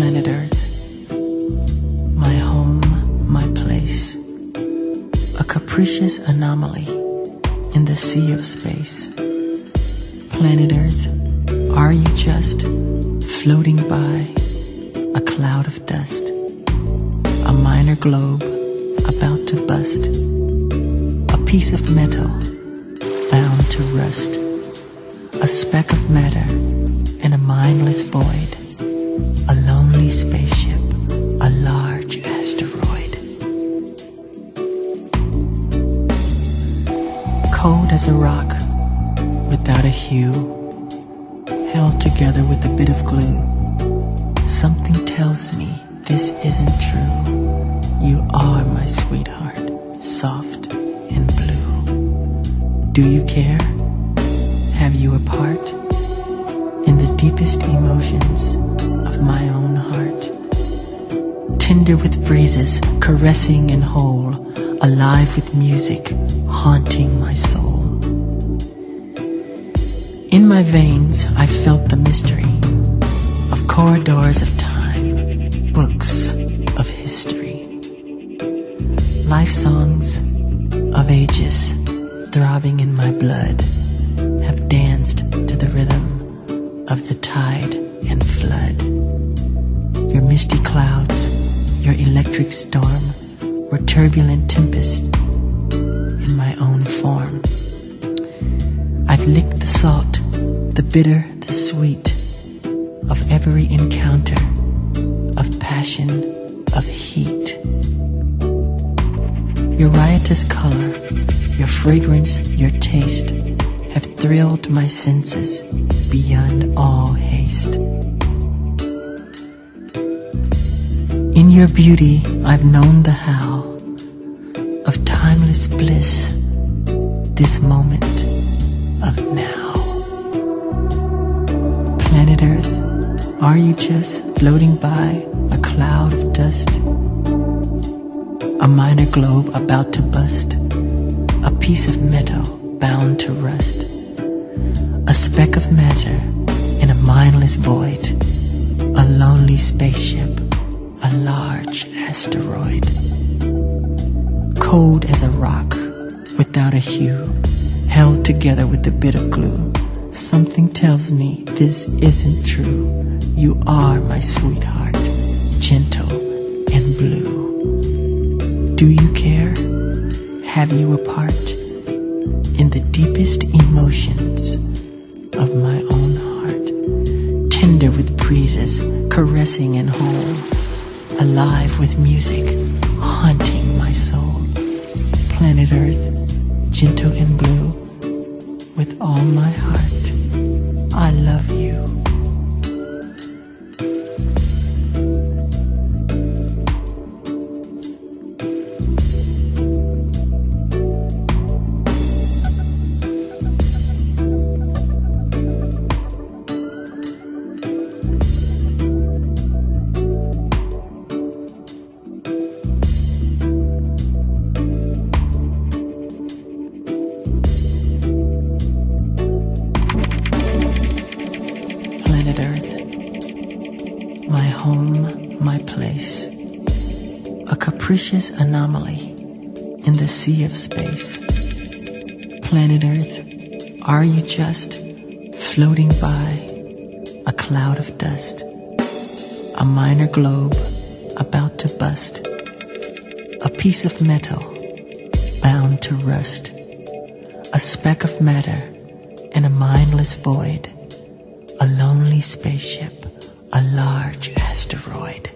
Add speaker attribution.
Speaker 1: planet Earth, my home, my place, a capricious anomaly in the sea of space. Planet Earth, are you just floating by a cloud of dust, a minor globe about to bust, a piece of metal bound to rust, a speck of matter in a mindless void, spaceship, a large asteroid. Cold as a rock, without a hue, held together with a bit of glue. Something tells me this isn't true. You are my sweetheart, soft and blue. Do you care? Have you a part in the deepest emotions my own heart? Tender with breezes, caressing and whole, alive with music, haunting my soul. In my veins, I felt the mystery of corridors of time, books of history, life songs of ages throbbing in my blood have danced to the rhythm of the tide misty clouds, your electric storm were turbulent tempest in my own form. I've licked the salt, the bitter, the sweet of every encounter of passion, of heat. Your riotous color, your fragrance, your taste have thrilled my senses beyond all haste. In your beauty, I've known the how of timeless bliss, this moment of now. Planet Earth, are you just floating by a cloud of dust? A minor globe about to bust, a piece of metal bound to rust, a speck of matter in a mindless void, a lonely spaceship, a large asteroid. Cold as a rock, without a hue, held together with a bit of glue. Something tells me this isn't true. You are my sweetheart, gentle and blue. Do you care? Have you a part in the deepest emotions of my own heart? Tender with breezes, caressing and whole, alive with music, haunting my soul. Planet Earth, gentle and blue, with all my heart, I love you. Home, my place, a capricious anomaly in the sea of space. Planet Earth, are you just floating by a cloud of dust, a minor globe about to bust, a piece of metal bound to rust, a speck of matter in a mindless void? a lonely spaceship, a large asteroid.